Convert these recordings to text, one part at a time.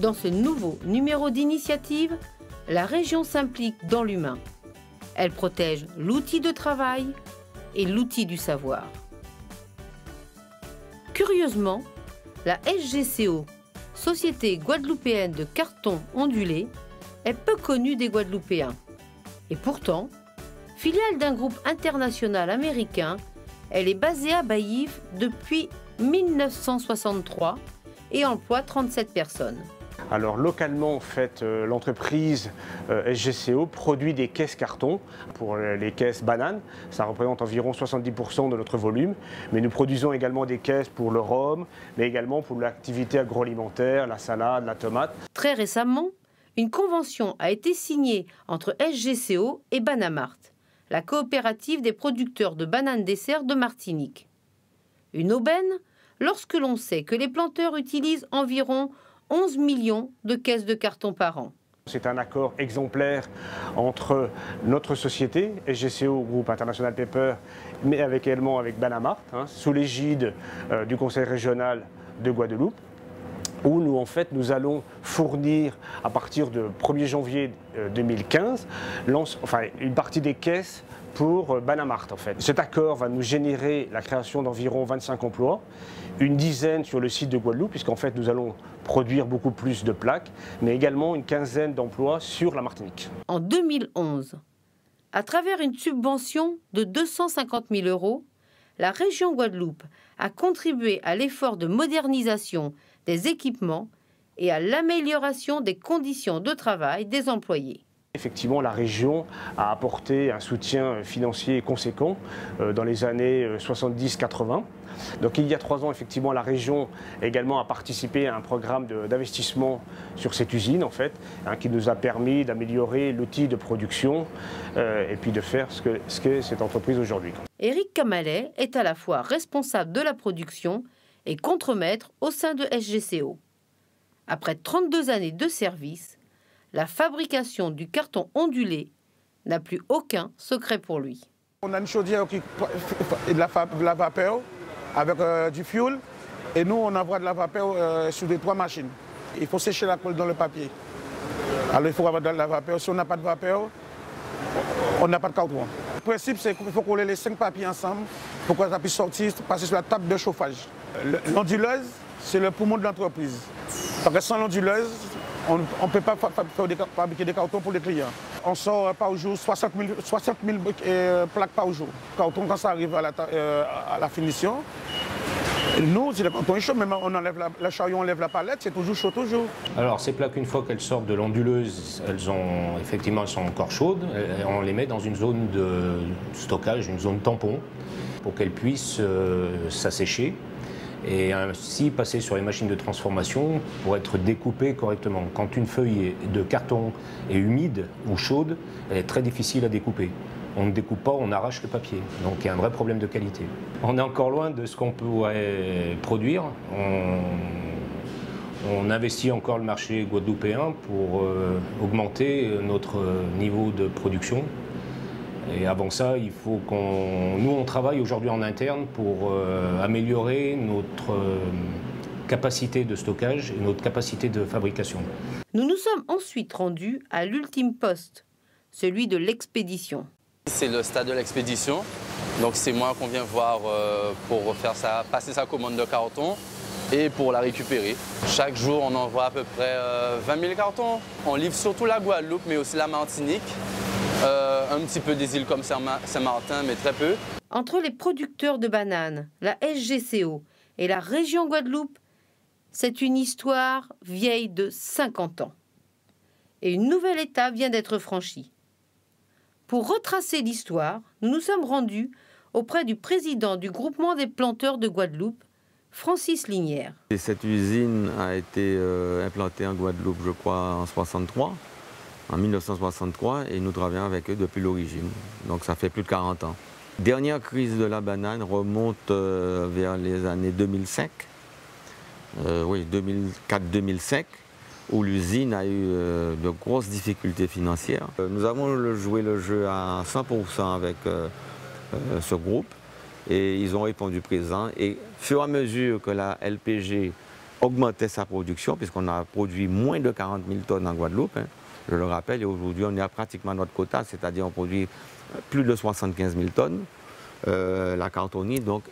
Dans ce nouveau numéro d'initiative, la région s'implique dans l'humain. Elle protège l'outil de travail et l'outil du savoir. Curieusement, la SGCO, Société guadeloupéenne de carton ondulé, est peu connue des Guadeloupéens. Et pourtant, filiale d'un groupe international américain, elle est basée à Baïve depuis 1963 et emploie 37 personnes. Alors localement, en euh, l'entreprise euh, SGCO produit des caisses carton pour les caisses bananes. Ça représente environ 70% de notre volume. Mais nous produisons également des caisses pour le rhum, mais également pour l'activité agroalimentaire, la salade, la tomate. Très récemment, une convention a été signée entre SGCO et Banamart, la coopérative des producteurs de bananes dessert de Martinique. Une aubaine lorsque l'on sait que les planteurs utilisent environ 11 millions de caisses de carton par an. C'est un accord exemplaire entre notre société, SGCO, Groupe International Paper, mais avec également avec Banamart, hein, sous l'égide euh, du Conseil régional de Guadeloupe où nous en fait nous allons fournir à partir du 1er janvier 2015 euh, une partie des caisses pour euh, Banamart en fait. Cet accord va nous générer la création d'environ 25 emplois, une dizaine sur le site de Guadeloupe, puisqu'en fait nous allons produire beaucoup plus de plaques, mais également une quinzaine d'emplois sur la Martinique. En 2011, à travers une subvention de 250 000 euros, la région Guadeloupe a contribué à l'effort de modernisation des équipements et à l'amélioration des conditions de travail des employés. Effectivement, la région a apporté un soutien financier conséquent euh, dans les années 70-80. Euh, Donc il y a trois ans, effectivement, la région également a participé à un programme d'investissement sur cette usine, en fait, hein, qui nous a permis d'améliorer l'outil de production euh, et puis de faire ce qu'est ce cette entreprise aujourd'hui. Éric Camalet est à la fois responsable de la production et contremaître au sein de SGCO. Après 32 années de service, la fabrication du carton ondulé n'a plus aucun secret pour lui. On a une chaudière qui de la, de la vapeur avec euh, du fuel et nous on envoie de la vapeur euh, sur des trois machines. Il faut sécher la colle dans le papier. Alors il faut avoir de la vapeur. Si on n'a pas de vapeur, on n'a pas de carton. Le principe c'est qu'il faut coller les cinq papiers ensemble pour ça puisse sortir, passer sur la table de chauffage. L'onduleuse, c'est le poumon de l'entreprise. Parce que sans l'onduleuse, on ne peut pas fabriquer des cartons pour les clients. On sort par jour 60 000, euh, plaques par jour. Carton, quand ça arrive à la, euh, finition, nous, si le est chaud, même on enlève la, chariot, on enlève la palette, c'est toujours chaud, toujours. Alors, ces plaques, une fois qu'elles sortent de l'onduleuse, elles ont, effectivement, elles sont encore chaudes. On les met dans une zone de stockage, une zone tampon, pour qu'elles puissent euh, s'assécher et ainsi passer sur les machines de transformation pour être découpées correctement. Quand une feuille de carton est humide ou chaude, elle est très difficile à découper. On ne découpe pas, on arrache le papier. Donc il y a un vrai problème de qualité. On est encore loin de ce qu'on pourrait produire. On, investit encore le marché guadeloupéen pour euh, augmenter notre niveau de production et avant ça, il faut qu'on. Nous, on travaille aujourd'hui en interne pour euh, améliorer notre euh, capacité de stockage et notre capacité de fabrication. Nous nous sommes ensuite rendus à l'ultime poste, celui de l'expédition. C'est le stade de l'expédition. Donc c'est moi qu'on vient voir euh, pour faire passer sa commande de carton et pour la récupérer. Chaque jour, on envoie à peu près 20 000 cartons. On livre surtout la Guadeloupe, mais aussi la Martinique. Un petit peu des îles comme Saint-Martin, mais très peu. Entre les producteurs de bananes, la SGCO et la région Guadeloupe, c'est une histoire vieille de 50 ans. Et une nouvelle étape vient d'être franchie. Pour retracer l'histoire, nous nous sommes rendus auprès du président du groupement des planteurs de Guadeloupe, Francis Linière. cette usine a été euh, implantée en Guadeloupe, je crois, en 63 en 1963 et nous travaillons avec eux depuis l'origine. Donc ça fait plus de 40 ans. Dernière crise de la banane remonte euh, vers les années 2005, euh, oui 2004-2005, où l'usine a eu euh, de grosses difficultés financières. nous avons joué le jeu à 100% avec ce groupe et ils ont répondu présent. Et fur et à mesure que la LPG augmentait sa production, puisqu'on a produit moins de 40 000 tonnes en Guadeloupe. hein. Je le rappelle, et aujourd'hui, on est à pratiquement notre quota, c'est-à-dire on produit plus de 75 000 tonnes. Euh, la cartonnerie, donc,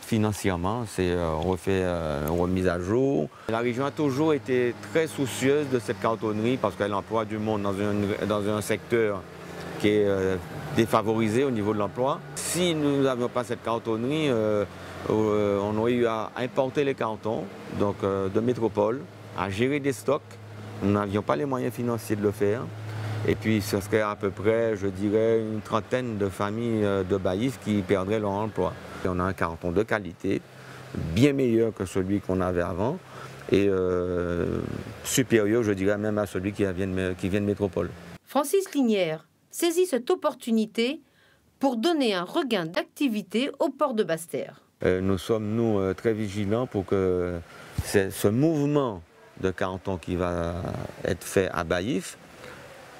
financièrement, c'est euh, refait euh, remise à jour. La région a toujours été très soucieuse de cette cartonnerie parce qu'elle emploie du monde dans un, secteur qui est défavorisé au niveau de l'emploi. Si nous n'avions pas cette cartonnerie, euh, on aurait eu à importer les cartons donc, de métropole, à gérer des stocks. Nous n'avions pas les moyens financiers de le faire. Et puis, ce serait à peu près, je dirais, une trentaine de familles euh, de baillistes qui perdraient leur emploi. Et on a un carton de qualité, bien meilleur que celui qu'on avait avant, et euh, supérieur, je dirais, même à celui qui vient de, qui vient de métropole. Francis Linière saisit cette opportunité pour donner un regain d'activité au port de Basse-Terre. Euh, nous sommes, nous, très vigilants pour que ce mouvement de carton qui va être fait à Baïf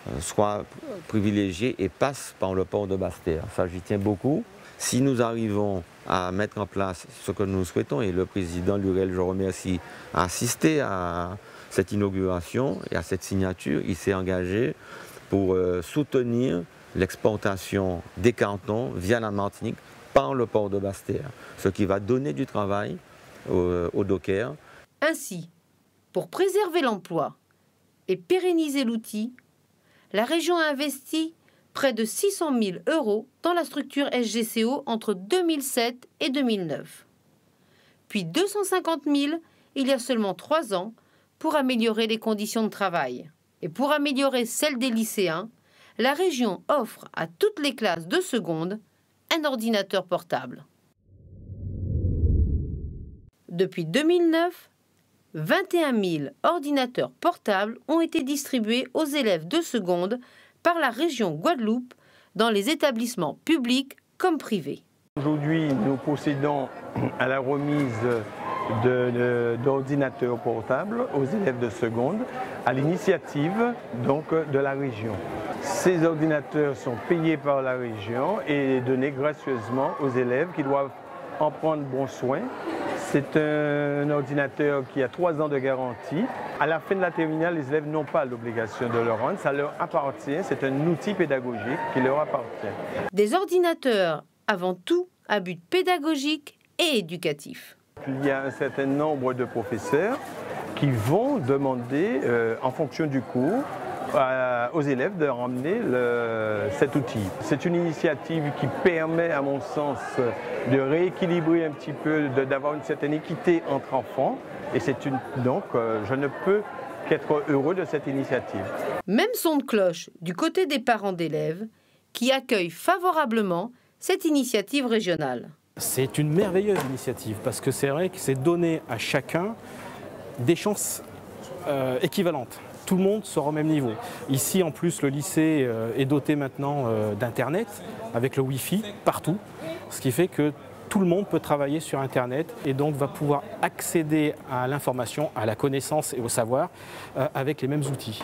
euh, soit privilégié et passe par le port de Basse-Terre. Ça, j'y tiens beaucoup. Si nous arrivons à mettre en place ce que nous souhaitons, et le président Lurel, je remercie, a assisté à cette inauguration et à cette signature, il s'est engagé pour euh, soutenir l'exportation des cantons via la Martinique par le port de Basse-Terre, ce qui va donner du travail aux, aux dockers. Ainsi, pour préserver l'emploi et pérenniser l'outil, la région a investi près de 600 000 euros dans la structure SGCO entre 2007 et 2009. Puis 250 000 il y a seulement trois ans pour améliorer les conditions de travail. Et pour améliorer celles des lycéens, la région offre à toutes les classes de seconde un ordinateur portable. Depuis 2009, 21 000 ordinateurs portables ont été distribués aux élèves de seconde par la région Guadeloupe dans les établissements publics comme privés. Aujourd'hui, nous procédons à la remise d'ordinateurs portables aux élèves de seconde à l'initiative de la région. Ces ordinateurs sont payés par la région et donnés gracieusement aux élèves qui doivent en prendre bon soin. C'est un ordinateur qui a trois ans de garantie. À la fin de la terminale, les élèves n'ont pas l'obligation de le rendre. Ça leur appartient. C'est un outil pédagogique qui leur appartient. Des ordinateurs avant tout à but pédagogique et éducatif. Il y a un certain nombre de professeurs qui vont demander, euh, en fonction du cours, à- aux élèves de ramener le- cet outil. C'est une initiative qui permet, à mon sens, de rééquilibrer un petit peu, d'avoir une certaine équité entre enfants. Et c'est une donc, euh, je ne peux qu'être heureux de cette initiative. Même son de cloche du côté des parents d'élèves qui accueillent favorablement cette initiative régionale. C'est une merveilleuse initiative parce que c'est vrai que c'est donner à chacun des chances euh, équivalentes. Tout le monde sera au même niveau. Ici, en plus, le lycée euh, est doté maintenant euh, d'Internet avec le Wi-Fi partout, ce qui fait que tout le monde peut travailler sur Internet et donc va pouvoir accéder à l'information, à la connaissance et au savoir euh, avec les mêmes outils.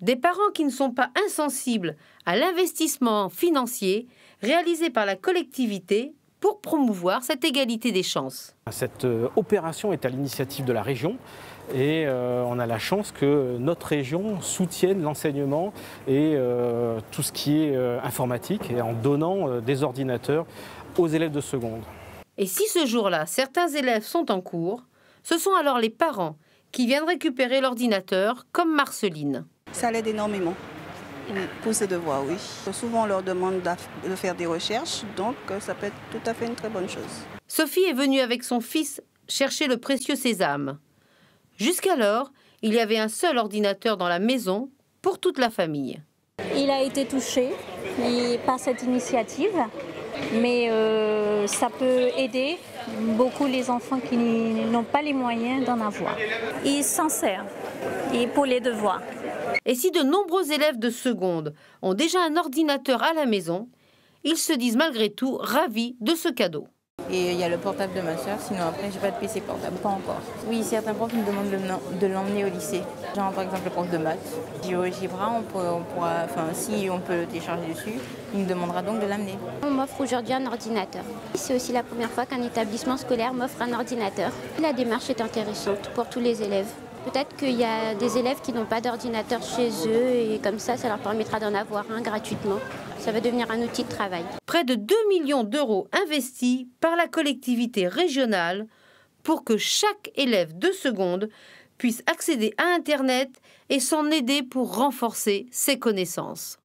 Des parents qui ne sont pas insensibles à l'investissement financier réalisé par la collectivité pour promouvoir cette égalité des chances. Cette euh, opération est à l'initiative de la région et euh, on a la chance que notre région soutienne l'enseignement et euh, tout ce qui est euh, informatique et en donnant euh, des ordinateurs aux élèves de seconde. Et si ce jour-là, certains élèves sont en cours, ce sont alors les parents qui viennent récupérer l'ordinateur, comme Marceline. Ça l'aide énormément pour ses devoirs, oui. Souvent, on leur demande de faire des recherches, donc euh, ça peut être tout à fait une très bonne chose. Sophie est venue avec son fils chercher le précieux sésame. Jusqu'alors, il y avait un seul ordinateur dans la maison pour toute la famille. Il a été touché par cette initiative, mais euh, ça peut aider beaucoup les enfants qui n'ont pas les moyens d'en avoir. Il s'en sert et pour les devoirs. Et si de nombreux élèves de seconde ont déjà un ordinateur à la maison, ils se disent malgré tout ravis de ce cadeau. Et il y a le portable de ma soeur, sinon après, j'ai pas de PC portable, pas encore. Oui, certains profs me demandent de l'emmener au lycée. Genre par exemple le prof de maths. GeoGebra, on, on pourra, enfin si on peut le télécharger dessus, il me demandera donc de l'amener. On m'offre aujourd'hui un ordinateur. C'est aussi la première fois qu'un établissement scolaire m'offre un ordinateur. La démarche est intéressante pour tous les élèves. Peut-être qu'il y a des élèves qui n'ont pas d'ordinateur chez eux et comme ça, ça leur permettra d'en avoir un gratuitement. Ça va devenir un outil de travail. Près de 2 millions d'euros investis par la collectivité régionale pour que chaque élève de seconde puisse accéder à Internet et s'en aider pour renforcer ses connaissances.